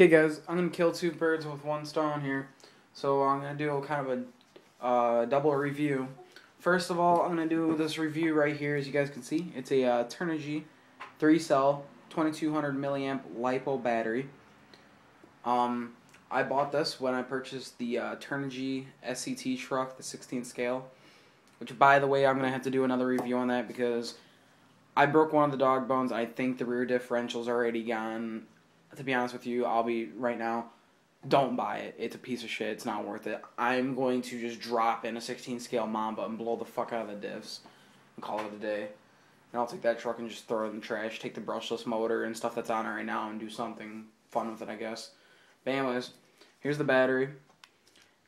Okay, guys, I'm gonna kill two birds with one stone here. So I'm gonna do kind of a uh, double review. First of all, I'm gonna do this review right here, as you guys can see. It's a uh, Turnigy three cell, 2200 milliamp lipo battery. Um, I bought this when I purchased the uh, Turnigy SCT truck, the 16 scale. Which, by the way, I'm gonna have to do another review on that because I broke one of the dog bones. I think the rear differential's already gone to be honest with you, I'll be right now. Don't buy it. It's a piece of shit. It's not worth it. I'm going to just drop in a 16 scale Mamba and blow the fuck out of the diffs and call it a day. And I'll take that truck and just throw it in the trash. Take the brushless motor and stuff that's on it right now and do something fun with it, I guess. But anyways, here's the battery.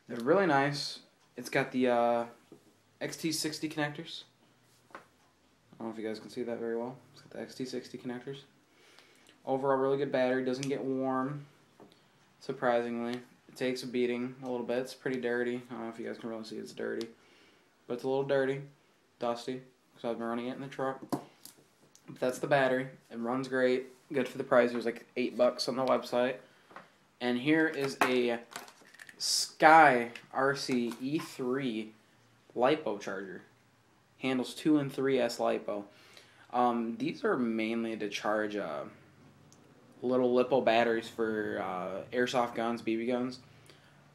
They're really nice. It's got the uh, XT60 connectors. I don't know if you guys can see that very well. It's got the XT60 connectors. Overall, really good battery. Doesn't get warm, surprisingly. It takes a beating a little bit. It's pretty dirty. I don't know if you guys can really see it's dirty. But it's a little dirty, dusty, because I've been running it in the truck. But that's the battery. It runs great. Good for the price. It was like 8 bucks on the website. And here is a Sky RC E3 LiPo charger. Handles 2 and 3S LiPo. Um, these are mainly to charge... Uh, little lipo batteries for uh, airsoft guns, BB guns,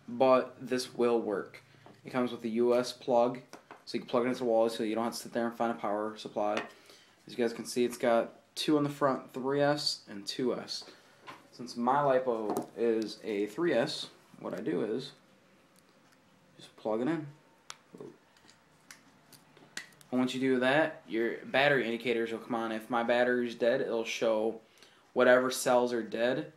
but this will work. It comes with a US plug, so you can plug it into the wall so you don't have to sit there and find a power supply. As you guys can see, it's got two on the front, 3S and 2S. Since my lipo is a 3S, what I do is just plug it in. And once you do that, your battery indicators will come on. If my battery is dead, it'll show whatever cells are dead,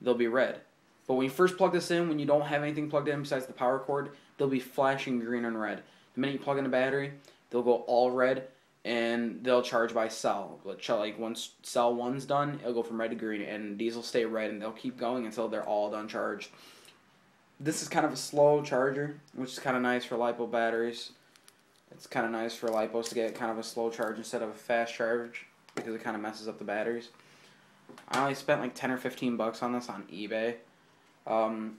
they'll be red. But when you first plug this in, when you don't have anything plugged in besides the power cord, they'll be flashing green and red. The minute you plug in a battery, they'll go all red and they'll charge by cell. Like once cell one's done, it'll go from red to green, and these will stay red, and they'll keep going until they're all done charged. This is kind of a slow charger, which is kind of nice for lipo batteries. It's kind of nice for lipos to get kind of a slow charge instead of a fast charge because it kind of messes up the batteries. I only spent like 10 or 15 bucks on this on eBay. Um,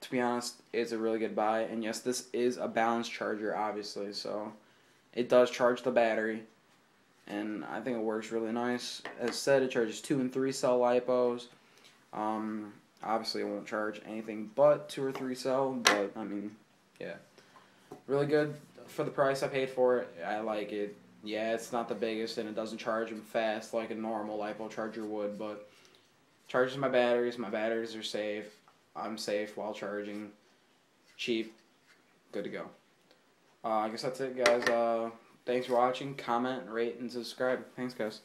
to be honest, it's a really good buy. And yes, this is a balanced charger, obviously. So it does charge the battery. And I think it works really nice. As said, it charges 2 and 3 cell LiPos. Um, obviously, it won't charge anything but 2 or 3 cell. But, I mean, yeah. Really good for the price I paid for it. I like it yeah, it's not the biggest and it doesn't charge them fast like a normal LiPo charger would, but charges my batteries. My batteries are safe. I'm safe while charging. Cheap. Good to go. Uh, I guess that's it, guys. Uh, thanks for watching. Comment, rate, and subscribe. Thanks, guys.